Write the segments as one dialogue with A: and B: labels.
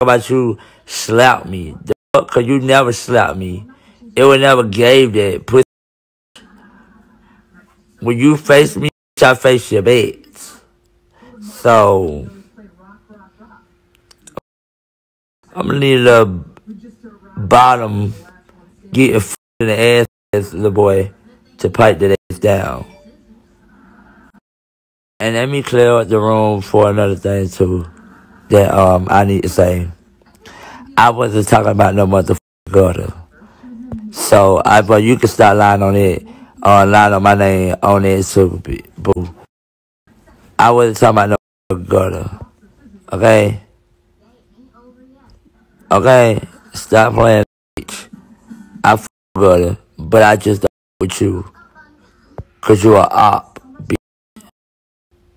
A: about you slap me. The fuck, cause you never slapped me. It would never gave that. Pussy. When you face me, I face your bitch. So, I'm gonna need a bottom getting in the ass, ass the boy to pipe that ass down. And let me clear up the room for another thing too that um I need to say. I wasn't talking about no motherfucking gutter. So I but you can start lying on it uh, lying on my name on it super boo. I wasn't talking about no gutter. Okay? Okay? Stop playing I f gutter, but I just don't with you. Cause you are op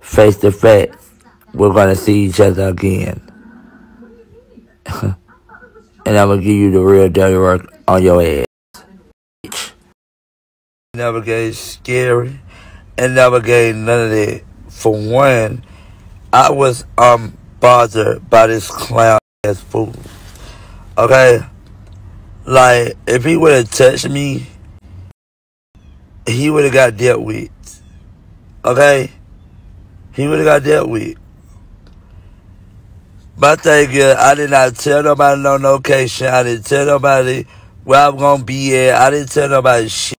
A: face to face, we're gonna see each other again. and I'm gonna give you the real dirty work on your ass. Never get scary and never get none of that. For one, I was um bothered by this clown ass fool. Okay? Like, if he would have touched me, he would have got dealt with. Okay? he would have got dealt with. My thing is, I did not tell nobody no location. I didn't tell nobody where I'm gonna be at. I didn't tell nobody shit.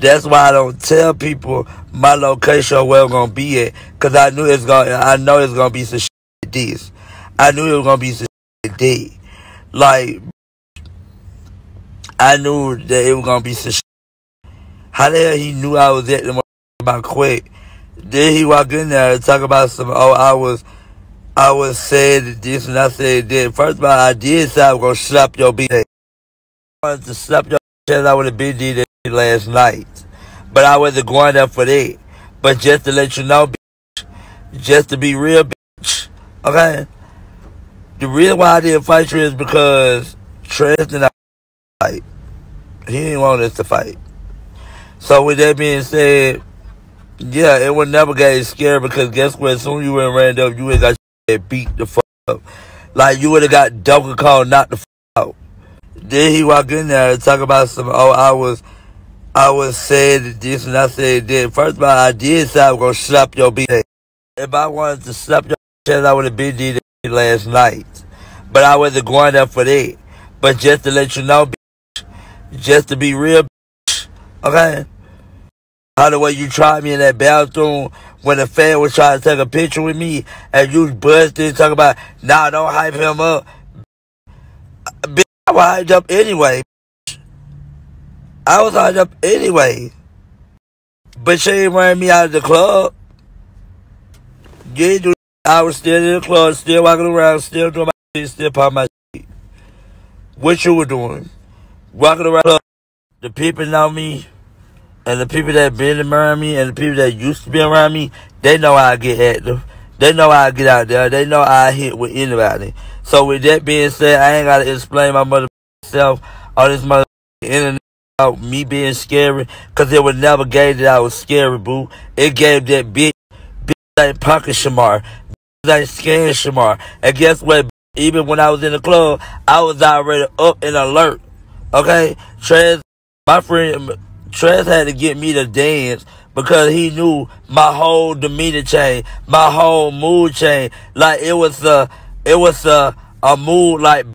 A: That's why I don't tell people my location or where I'm gonna be at, cause I knew it's gonna. I know it's gonna be some shit this. I knew it was gonna be some shit day. Like I knew that it was gonna be some. Shit. How the hell he knew I was at the about quick? Then he walk in there and talk about some, oh, I was, I was saying this and I said that. First of all, I did say I was going to slap your bitch. I wanted to slap your bitch I would have been that last night. But I wasn't going there for that. But just to let you know, bitch, just to be real, bitch, okay? The reason why I didn't fight you is because Trez and I fight. He didn't want us to fight. So with that being said, yeah, it would never get scared because guess what? As soon as you went ran up, you ain't got beat the fuck up. Like you would have got Donkey Kong knocked the fuck out. Then he walk in there and talk about some. Oh, I was, I was saying this and I said that. First of all, I did say I was gonna slap your bitch. If I wanted to slap your bitch, I would have been it last night. But I wasn't going there for that. But just to let you know, bitch, just to be real, bitch, okay. How the way you tried me in that bathroom when the fan was trying to take a picture with me and you busted talking about, nah, don't hype him up. Bitch, I was hyped up anyway. I was hyped up anyway. But she ain't running me out of the club. You I was still in the club, still walking around, still doing my shit, still popping my shit. What you were doing? Walking around, the people know me. And the people that been around me and the people that used to be around me, they know I get active. They know I get out there. They know I hit with anybody. So with that being said, I ain't gotta explain my mother self or this mother internet about me being scary, cause it would never gave that I was scary, boo. It gave that bitch, bitch like Pocket Shamar, bitch like Scan Shamar. And guess what? Even when I was in the club, I was already up and alert. Okay? Trans, my friend, Trez had to get me to dance because he knew my whole demeanor changed, my whole mood changed. Like it was a, it was a, a mood like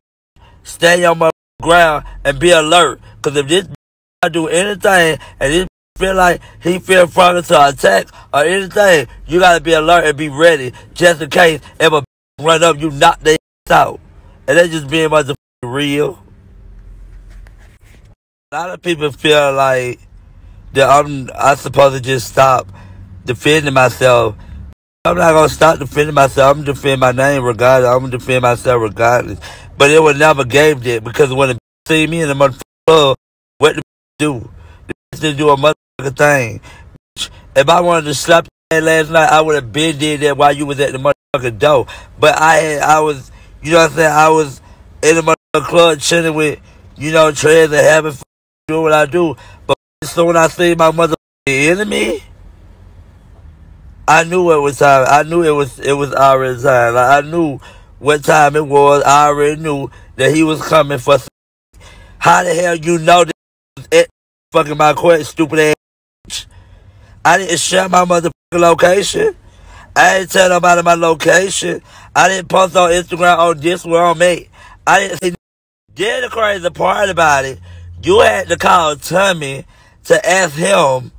A: stay on my ground and be alert. Cause if this I do anything and this feel like he feel front to attack or anything, you gotta be alert and be ready just in case if a run up, you knock their out. And that's just being motherfucking real. A lot of people feel like that I'm I supposed to just stop defending myself. I'm not gonna stop defending myself. I'm defend my name regardless. I'm gonna defend myself regardless. But it would never gave that because when the see me in the motherfucker what the do? The didn't do a motherfucker thing. If I wanted to slap you last night, I would have been did that while you was at the motherfucker door. But I I was, you know what I'm saying? I was in the motherfucker club chilling with, you know, Trez and having fun, doing what I do. But so when I say my mother enemy, I knew it was time. I knew it was it was our time. I knew what time it was. I already knew that he was coming for. How the hell you know this? It fucking my question, stupid ass. I didn't share my motherfucking location. I didn't tell nobody my location. I didn't post on Instagram on this where I'm at. I didn't see. Then the crazy part about it, you had to call Tommy to ask him,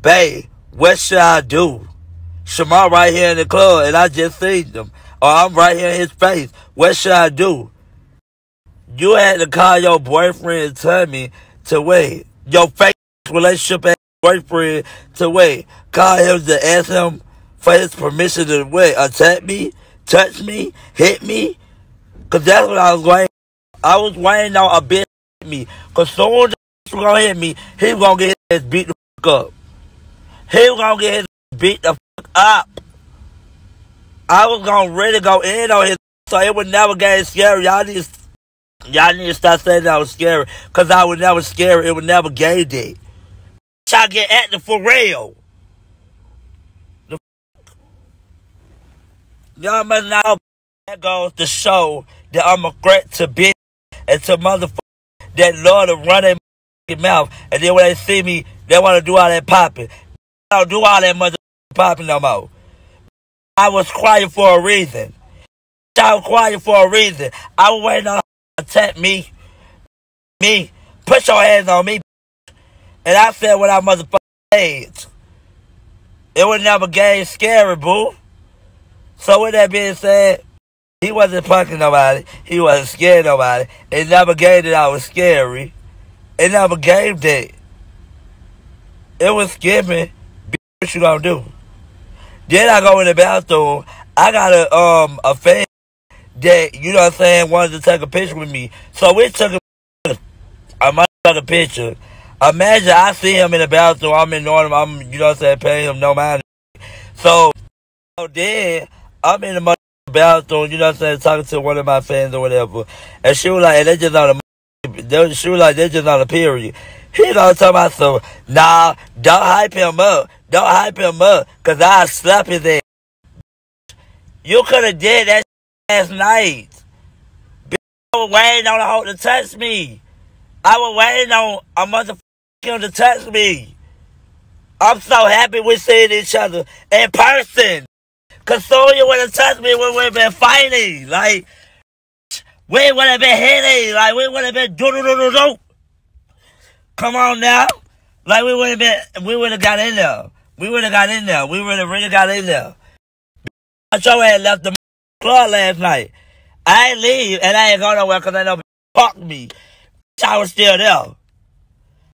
A: babe, what should I do? Shamar right here in the club and I just seen him. Or I'm right here in his face. What should I do? You had to call your boyfriend and tell me to wait. Your fake relationship boyfriend to wait. Call him to ask him for his permission to wait. Attack me, touch me, hit me. Cause that's what I was waiting. I was waiting on a bitch hit me. Cause soon was gonna hit me, he was gonna get his beat the fuck up. He was gonna get his beat the fuck up. I was gonna really go in on his so it would never get scary. Y'all need y'all need to stop saying that I was scary. Cause I was never scary. It would never gay day. Y'all get acting for real. The Y'all must know that goes to show that I'm a threat to bitch and to motherfucker that love to run their mouth. And then when they see me, they want to do all that popping. I don't do all that mother popping no more. I was quiet for a reason. I was quiet for a reason. I was waiting on to attack me. Me. Put your hands on me. And I said what I motherfucking said. It was never gay scary, boo. So with that being said, he wasn't punking nobody. He wasn't scared nobody. It never gave that I was scary. It never gave that. It was skipping. What you gonna do? Then I go in the bathroom. I got a um a fan that you know what I'm saying wanted to take a picture with me. So we took a a picture. Imagine I see him in the bathroom. I'm ignoring him. I'm you know what I'm saying paying him no mind. So, so then I'm in the bathroom. You know what I'm saying talking to one of my fans or whatever, and she was like, and they just on she was like, they just on a period. He don't about myself, nah, don't hype him up. Don't hype him up, cause I slap his ass. You could have did that last night. I was waiting on a hoe to touch me. I was waiting on a motherfucker to touch me. I'm so happy we're seeing each other in person. Cause Sonya would have touched me when we've been fighting. Like, we would have been hitting. Like, we would have been do do do do do. Come on now. Like, we would have been, we would have got in there. We would have got in there. We would have really got in there. I sure had left the club last night. I ain't leave, and I ain't go nowhere because I know fuck me. I was still there.